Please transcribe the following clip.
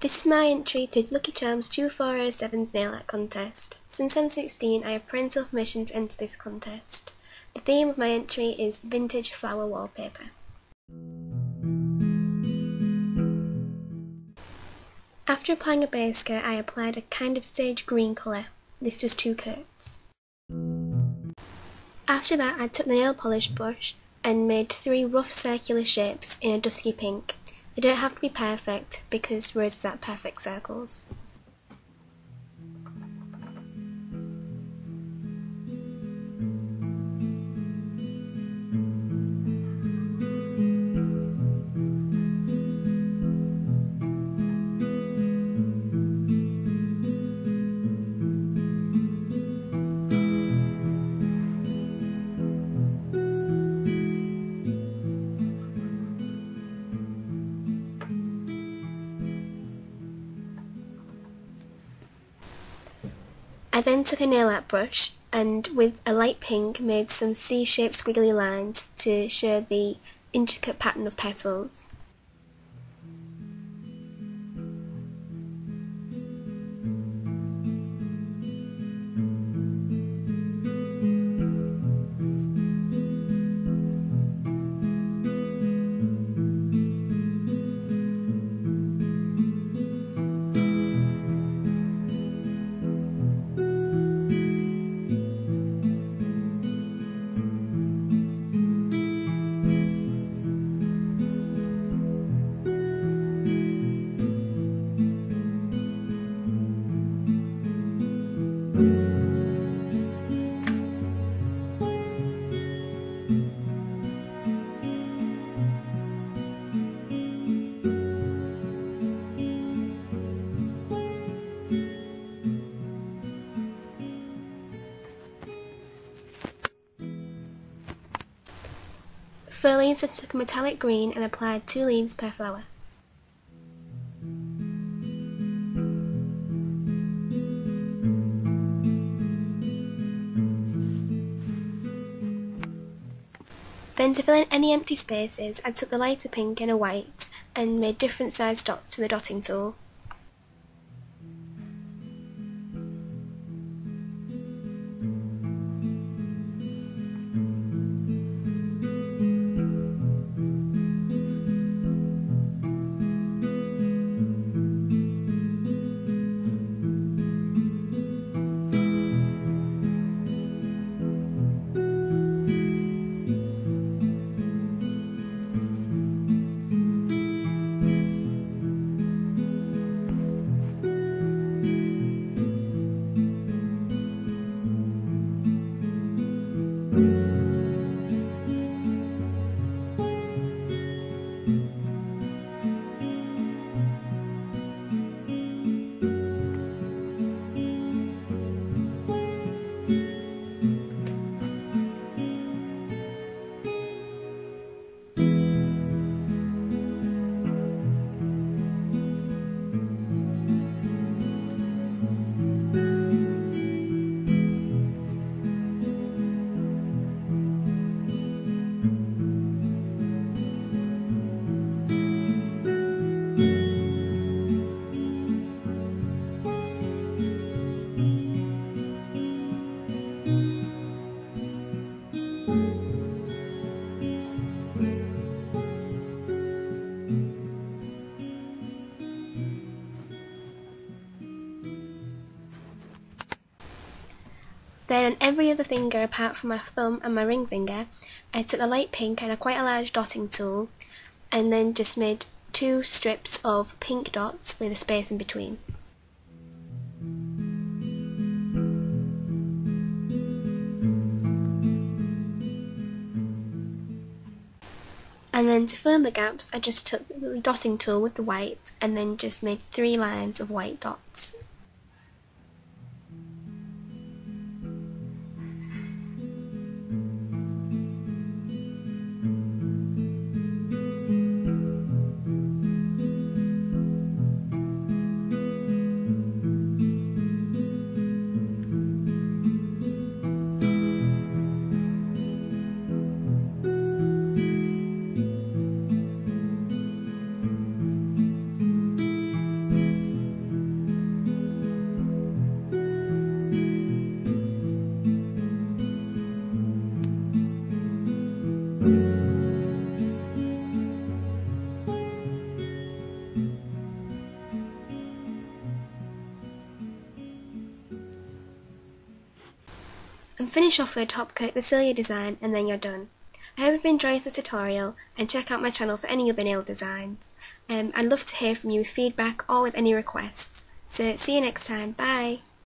This is my entry to Lucky Charms 2407's nail art contest. Since I'm 16, I have parental permission to enter this contest. The theme of my entry is vintage flower wallpaper. After applying a base coat, I applied a kind of sage green colour. This was two coats. After that, I took the nail polish brush and made three rough circular shapes in a dusky pink. They don't have to be perfect because roses aren't perfect circles. I then took a nail art brush and with a light pink made some C-shaped squiggly lines to show the intricate pattern of petals. For leaves I took a metallic green and applied two leaves per flower. Then to fill in any empty spaces I took the lighter pink and a white and made different sized dots with a dotting tool. Then on every other finger apart from my thumb and my ring finger, I took the light pink and a quite a large dotting tool and then just made two strips of pink dots with a space in between. And then to fill in the gaps, I just took the dotting tool with the white and then just made three lines of white dots. And finish off with a top coat the cilia design and then you're done. I hope you've enjoyed this tutorial and check out my channel for any other nail designs. Um, I'd love to hear from you with feedback or with any requests. So see you next time, bye!